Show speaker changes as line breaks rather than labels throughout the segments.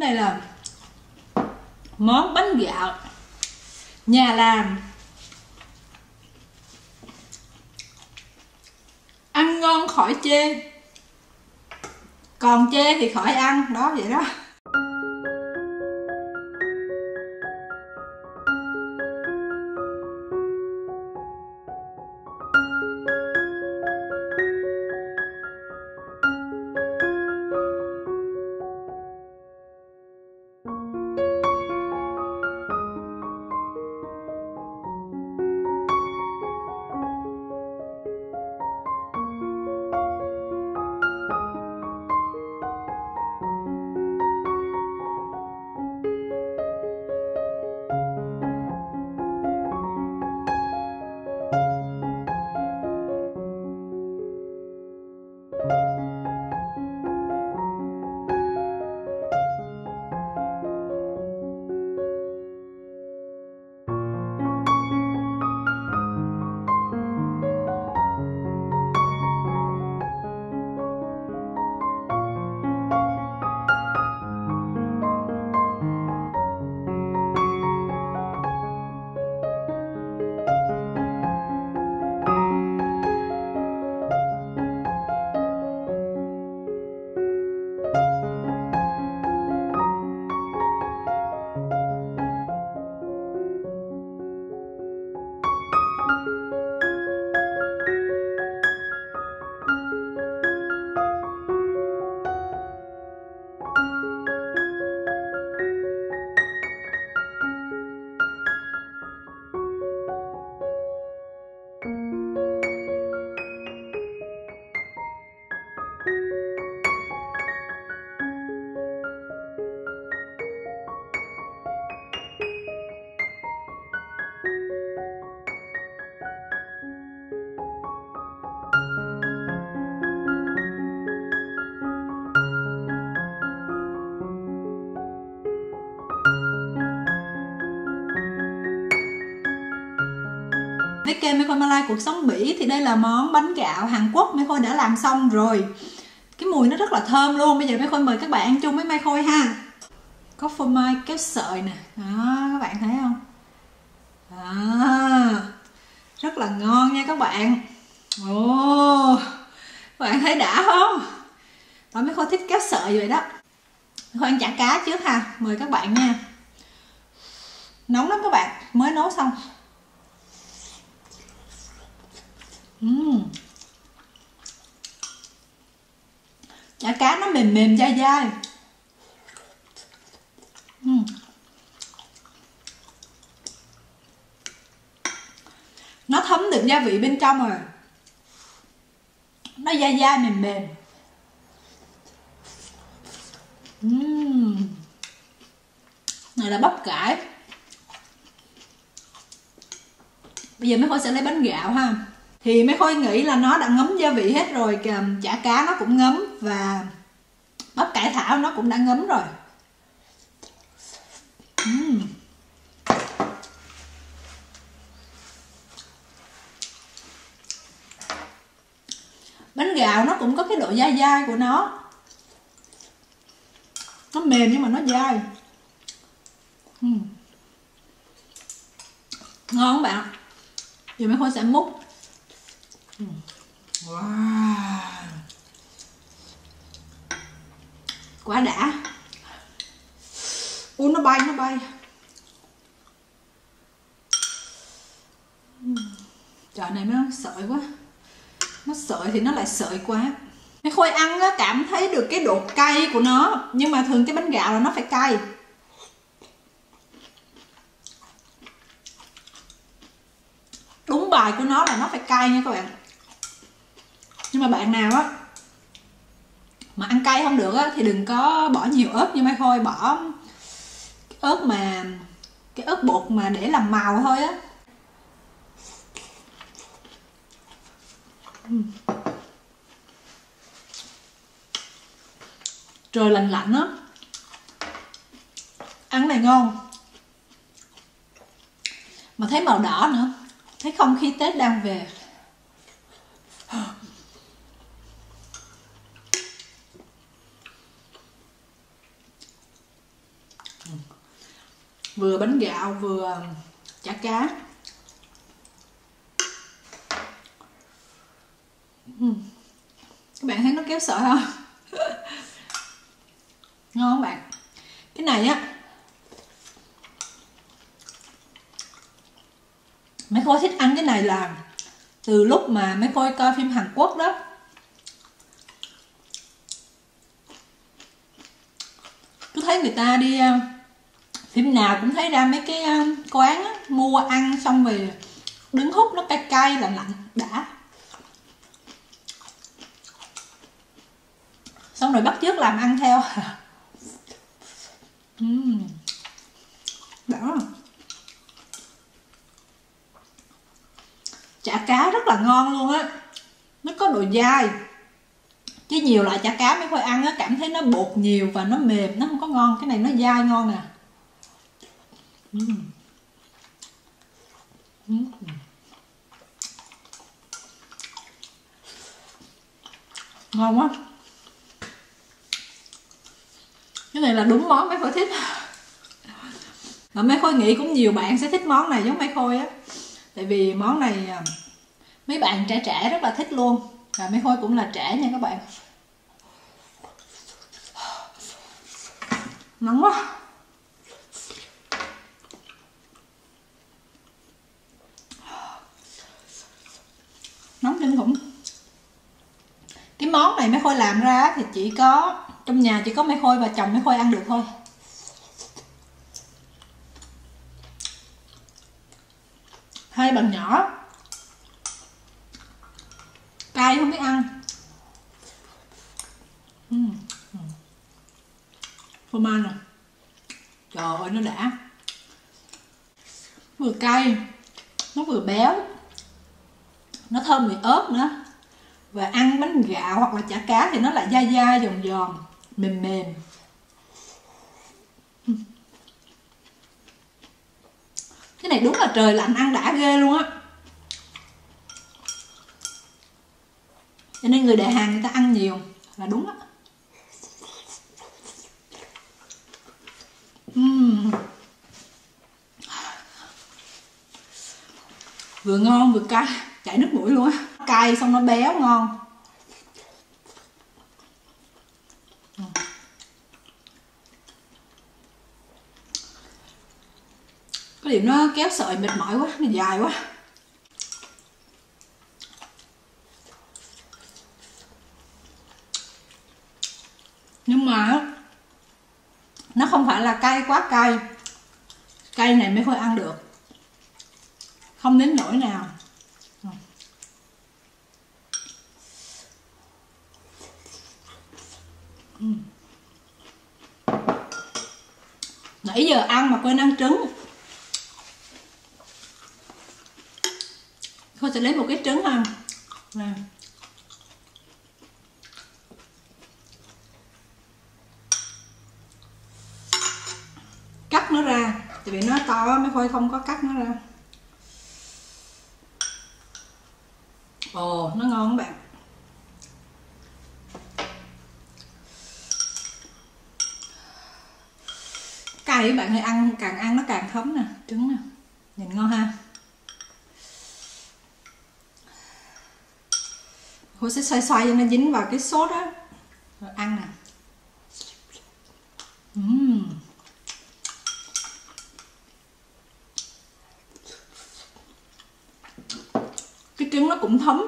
cái này là món bánh gạo, nhà làm. Ăn ngon khỏi chê, còn chê thì khỏi ăn, đó vậy đó. Kênh Mê Malai, cuộc sống Bỉ thì đây là món bánh gạo Hàn Quốc Mê đã làm xong rồi. Cái mùi nó rất là thơm luôn. Bây giờ Mê mời các bạn ăn chung với Mê Khôi ha. Có phô mai kéo sợi nè. Đó, các bạn thấy không? Đó. Rất là ngon nha các bạn. Ồ, các bạn thấy đã không? Đó Mê Khôi thích kéo sợi vậy đó. Mê Khôi ăn chả cá trước ha. Mời các bạn nha. Nóng lắm các bạn. Mới nấu xong. Uhm. chả cá nó mềm mềm dai dai uhm. nó thấm được gia vị bên trong rồi nó dai dai mềm mềm uhm. này là bắp cải bây giờ mấy khôi sẽ lấy bánh gạo ha thì mấy khôi nghĩ là nó đã ngấm gia vị hết rồi, kìa, chả cá nó cũng ngấm và bắp cải thảo nó cũng đã ngấm rồi. Uhm. bánh gạo nó cũng có cái độ dai dai của nó. Nó mềm nhưng mà nó dai. Uhm. ngon không bạn? Giờ mấy khôi sẽ múc. Wow. Quá đã. Uống nó bay nó bay. Trời này nó sợi quá. Nó sợi thì nó lại sợi quá. Cái khôi ăn á, cảm thấy được cái độ cay của nó. Nhưng mà thường cái bánh gạo là nó phải cay. Đúng bài của nó là nó phải cay nha các bạn nhưng mà bạn nào á, mà ăn cay không được á, thì đừng có bỏ nhiều ớt như mai khôi, bỏ cái ớt mà, cái ớt bột mà để làm màu thôi á. Ừ. Trời lạnh lạnh á. Ăn này ngon. Mà thấy màu đỏ nữa. Thấy không khí tết đang về. Vừa bánh gạo, vừa um, chả cá. Hmm. Các bạn thấy nó kéo sợi không? Ngon không bạn. Cái này á, mấy khôi thích ăn cái này là từ lúc mà mấy khôi coi phim Hàn Quốc đó. Cứ thấy người ta đi um, phim nào cũng thấy ra mấy cái um, quán á, mua ăn xong về đứng hút nó cay cay lạnh lạnh đã. Xong rồi bắt chước làm ăn theo. Uhm. đó chả cá rất là ngon luôn á. Nó có độ dai. Chứ nhiều loại chả cá mấy khoai ăn á cảm thấy nó bột nhiều và nó mềm nó không có ngon. Cái này nó dai ngon nè ngon quá. Cái này là đúng món mấy khôi thích mà mấy khôi nghĩ cũng nhiều bạn sẽ thích món này giống mấy khôi á. Tại vì món này à, mấy bạn trẻ trẻ rất là thích luôn. Và mấy khôi cũng là trẻ nha các bạn. Nóng quá nóng kinh khủng cái món này mấy khôi làm ra thì chỉ có, trong nhà chỉ có mấy khôi và chồng mấy khôi ăn được thôi. Hai bằng nhỏ. Cay không biết ăn. Ừ. Phô mai nè. Trời ơi, nó đã. Vừa cay, nó vừa béo nó thơm vị ớt nữa. Và ăn bánh gạo hoặc là chả cá thì nó lại dai dai, giòn giòn, mềm mềm. Cái này đúng là trời lạnh, ăn đã ghê luôn á. Cho nên người đại hàng người ta ăn nhiều là đúng á. Uhm. vừa ngon vừa cay chảy nước mũi luôn á. Cay xong nó béo ngon. Cái điểm nó kéo sợi mệt mỏi quá, nó dài quá. Nhưng mà nó không phải là cay quá cay. Cay này mới khôi ăn được. Không đến nỗi nào. Ừ. nãy giờ ăn mà quên ăn trứng. Cô sẽ lấy một cái trứng ha nè. Cắt nó ra. Tại vì nó to mấy khôi không có cắt nó ra. Ồ, nó ngon các bạn. Cay thì bạn ơi ăn, càng ăn nó càng thấm nè, trứng nè. Nhìn ngon ha. Cô sẽ xoay xoay cho nó dính vào cái sốt á. Rồi ăn nè. Uhm. cái trứng nó cũng thấm.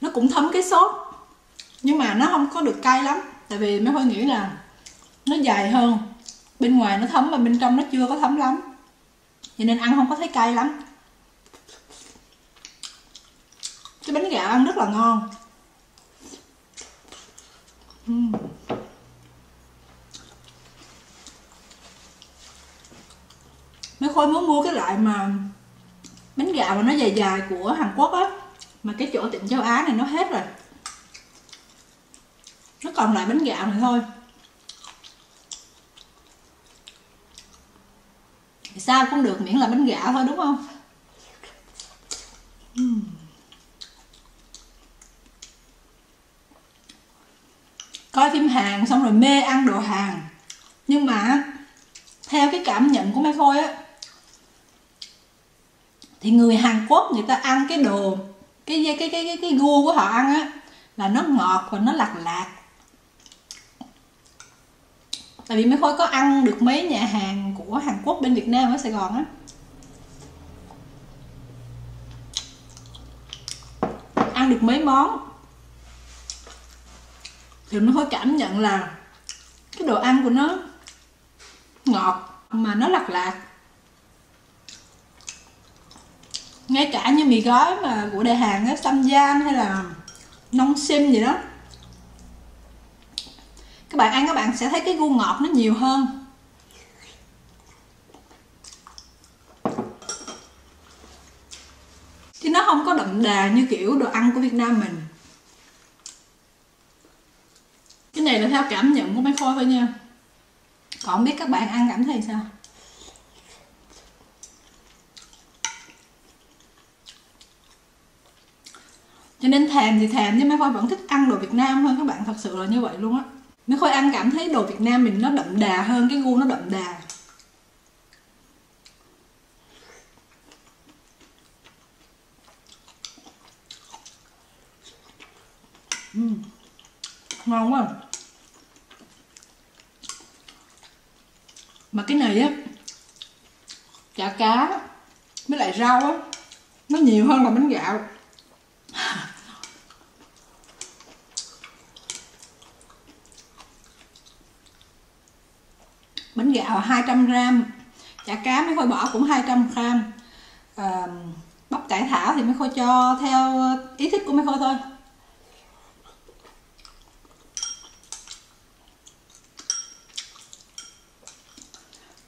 Nó cũng thấm cái sốt mà nó không có được cay lắm. Tại vì mấy khoai nghĩ là nó dài hơn. Bên ngoài nó thấm mà bên trong nó chưa có thấm lắm. Cho nên ăn không có thấy cay lắm. Cái bánh gạo ăn rất là ngon. Uhm. mấy khôi muốn mua cái loại mà bánh gạo mà nó dài dài của Hàn Quốc á, mà cái chỗ tiệm châu Á này nó hết rồi nó còn lại bánh gạo này thôi. Sao cũng được miễn là bánh gạo thôi, đúng không? Uhm. coi phim hàng xong rồi mê ăn đồ hàng nhưng mà theo cái cảm nhận của Mai Khôi á, thì người Hàn Quốc người ta ăn cái đồ, cái cái cái cái cái gu của họ ăn á, là nó ngọt và nó lạc lạc tại vì mới Khôi có ăn được mấy nhà hàng của Hàn Quốc bên Việt Nam ở Sài Gòn á. Ăn được mấy món. Thì nó có cảm nhận là cái đồ ăn của nó ngọt mà nó lạc lạc. Ngay cả như mì gói mà của đại hàng á samjang hay là nông sim gì đó các bạn ăn, các bạn sẽ thấy cái gu ngọt nó nhiều hơn. Chứ nó không có đậm đà như kiểu đồ ăn của Việt Nam mình. Cái này là theo cảm nhận của mấy khôi thôi nha. Còn không biết các bạn ăn cảm thấy sao? Cho nên thèm thì thèm, nhưng mấy khôi vẫn thích ăn đồ Việt Nam hơn, các bạn. Thật sự là như vậy luôn á nếu khôi ăn cảm thấy đồ Việt Nam mình nó đậm đà hơn, cái gu nó đậm đà uhm. ngon quá mà cái này á, chả cá với lại rau á, nó nhiều hơn là bánh gạo bánh gạo 200 gram chả cá mấy khôi bỏ cũng 200 gram. À, bắp cải thảo thì mấy khôi cho theo ý thích của mấy khôi thôi.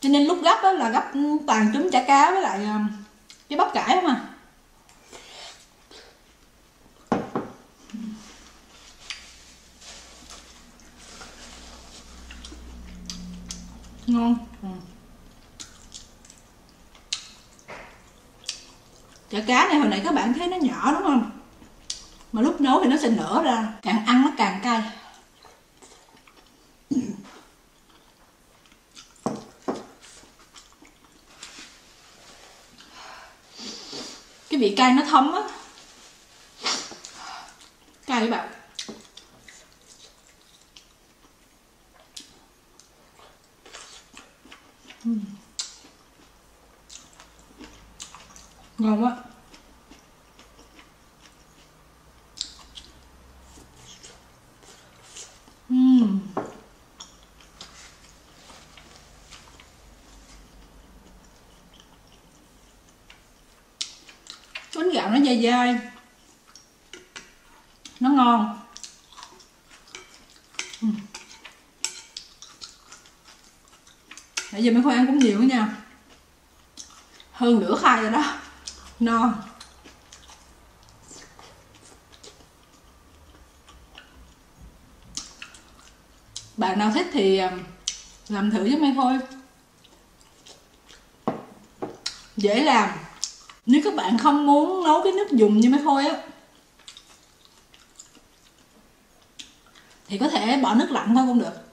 Cho nên lúc gấp đó là gấp toàn trứng chả cá với lại cái bắp cải mà ngon. Ừ. chả cá này hồi nãy các bạn thấy nó nhỏ đúng không? Mà lúc nấu thì nó sẽ nở ra. Càng ăn nó càng cay. Cái vị cay nó thấm á cay các bạn Ừ. ngon quá uhm. bánh gạo nó dai dai nó ngon uhm. Nãy giờ mấy khoai ăn cũng nhiều nha. Hơn nửa khai rồi đó. No. Bạn nào thích thì ờ, làm thử với mấy thôi. Dễ làm. Nếu các bạn không muốn nấu cái nước dùng như mấy thôi á, thì có thể bỏ nước lạnh thôi cũng được.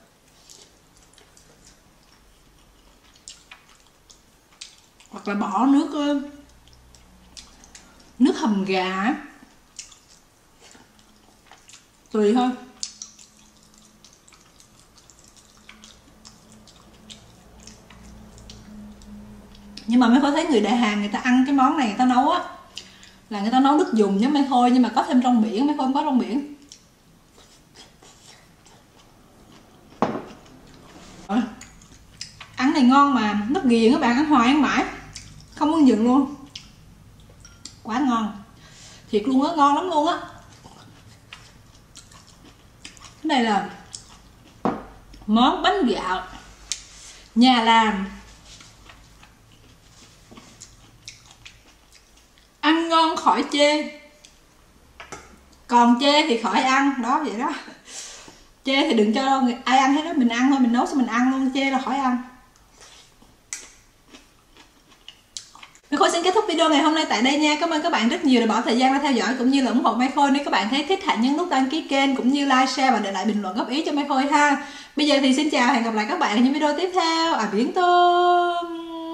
Là bỏ nước nước hầm gà tùy thôi. Nhưng mà mới có thấy người đại hàng người ta ăn cái món này, người ta nấu á. Là người ta nấu nước dùng chứ mấy thôi, nhưng mà có thêm rong biển mấy thôi không có rong biển. Ăn này ngon mà, nước ghiền các bạn, ăn hoài ăn mãi không muốn dừng luôn. Quá ngon. Thiệt luôn á, ngon lắm luôn á. Cái này là món bánh gạo, nhà làm. Ăn ngon khỏi chê. Còn chê thì khỏi ăn. Đó, vậy đó. Chê thì đừng cho ai ăn hết đó, mình ăn thôi, mình nấu xong mình ăn luôn, chê là khỏi ăn. Khôi xin kết thúc video ngày hôm nay tại đây nha. Cảm ơn các bạn rất nhiều đã bỏ thời gian ra theo dõi cũng như là ủng hộ Mai Khôi. Nếu các bạn thấy thích hãy nhấn nút đăng ký kênh cũng như like, share và để lại bình luận góp ý cho Mai Khôi ha. Bây giờ thì xin chào hẹn gặp lại các bạn ở những video tiếp theo. À biển tôm.